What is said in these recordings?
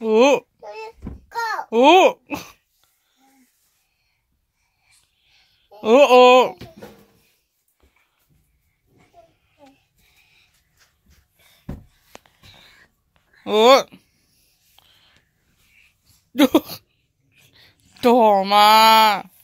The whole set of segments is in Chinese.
おおおおおど、どうまー。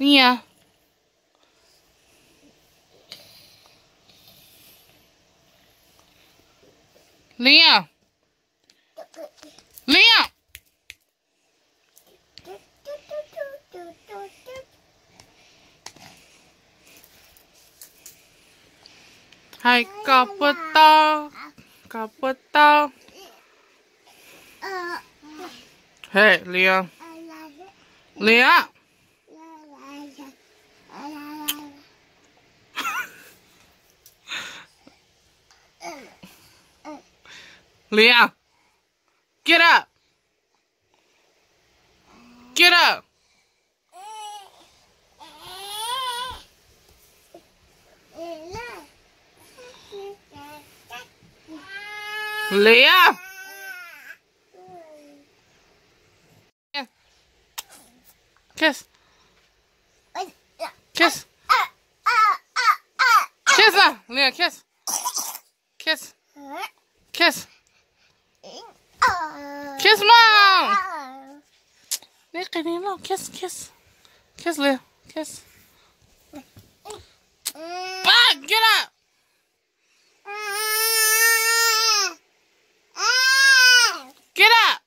李阳，李阳，李阳，还搞不到，搞不到，嘿，李阳，李阳。Leah, get up. Get up. Leah. Kiss. Kiss. Kiss her. Leah, kiss. Kiss. Kiss. leave me alone. Kiss, kiss. Kiss, Leah. Kiss. Ah, get up! Get up!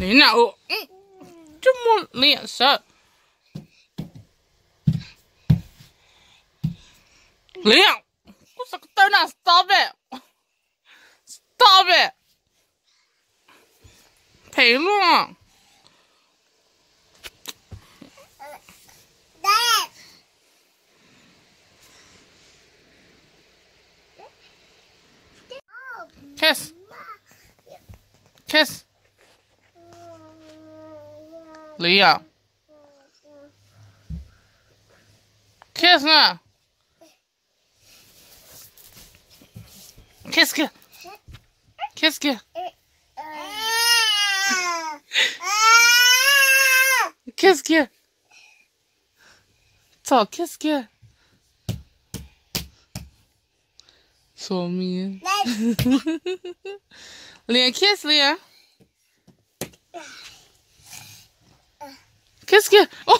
你哪哦？嗯，这么脸色，亮，我这个灯啊，stop it，stop it，赔了。雷呀，kiss 呢？kiss 哥？kiss 哥？kiss 哥？早 kiss 哥？so me？雷呀 kiss 雷呀？Qu'est-ce que... Oh